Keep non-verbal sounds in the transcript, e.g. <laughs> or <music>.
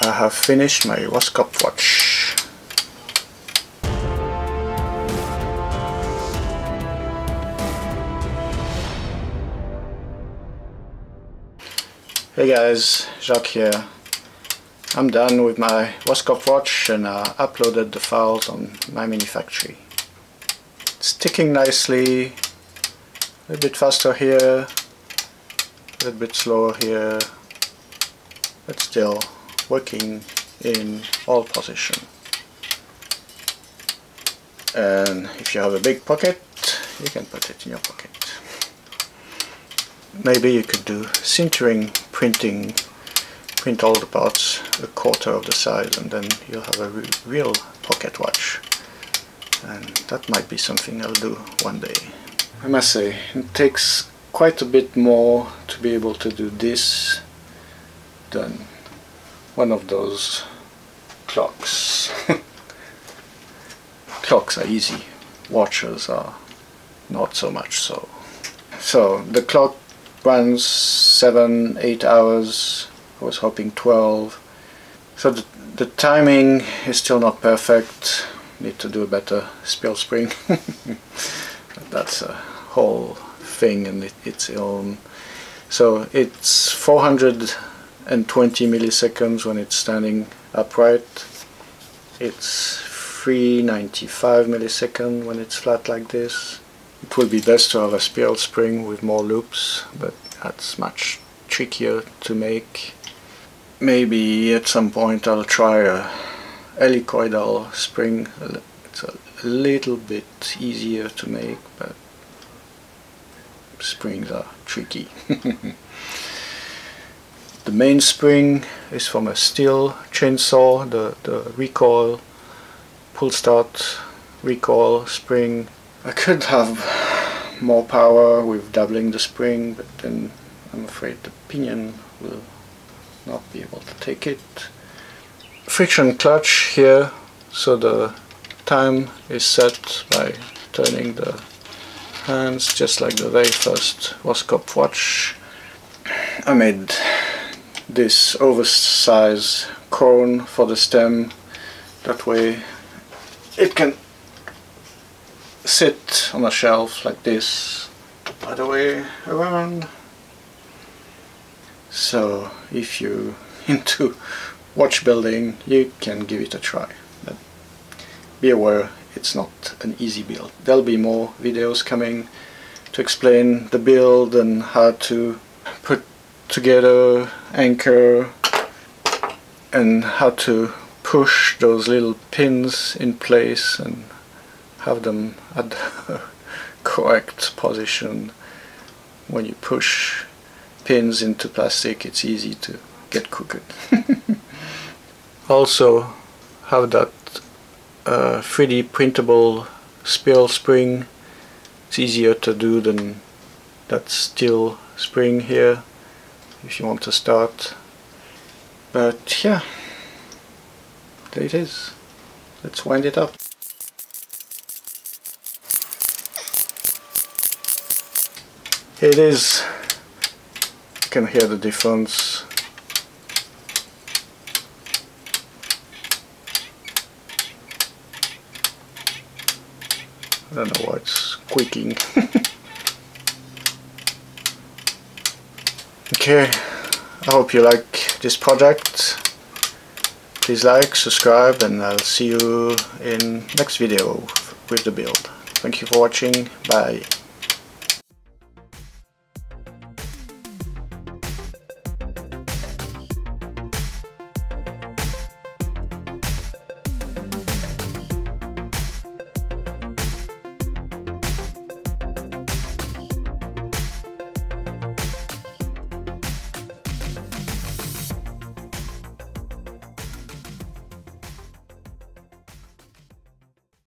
I have finished my Roskopf watch. Hey guys, Jacques here. I'm done with my Roskopf watch and I uploaded the files on My Mini Factory. It's ticking nicely, a little bit faster here, a little bit slower here, but still working in all position. And if you have a big pocket, you can put it in your pocket. Maybe you could do sintering printing, print all the parts a quarter of the size and then you'll have a re real pocket watch. And that might be something I'll do one day. I must say, it takes quite a bit more to be able to do this than one of those clocks. <laughs> clocks are easy, watches are not so much so. So the clock runs 7, 8 hours, I was hoping 12. So the, the timing is still not perfect, need to do a better spill spring. <laughs> That's a whole thing in its own. So it's 420 milliseconds when it's standing upright. It's 395 milliseconds when it's flat like this. It would be best to have a spiral spring with more loops, but that's much trickier to make. Maybe at some point I'll try a helicoidal spring. It's a little bit easier to make, but springs are tricky. <laughs> the mainspring is from a steel chainsaw, the, the recoil, pull start recoil spring I could have more power with doubling the spring, but then I'm afraid the pinion will not be able to take it. Friction clutch here, so the time is set by turning the hands just like the very first Roskopf watch. I made this oversized cone for the stem, that way it can sit on a shelf like this By the way around. So if you're <laughs> into watch building you can give it a try. But be aware it's not an easy build. There'll be more videos coming to explain the build and how to put together anchor and how to push those little pins in place and have them at the <laughs> correct position. When you push pins into plastic it's easy to get crooked. <laughs> Also have that uh, 3D printable spiral spring. It's easier to do than that steel spring here if you want to start but yeah there it is let's wind it up Here it is. You can hear the difference. I don't know why it's squeaking. <laughs> okay, I hope you like this project. Please like, subscribe and I'll see you in next video with the build. Thank you for watching. Bye.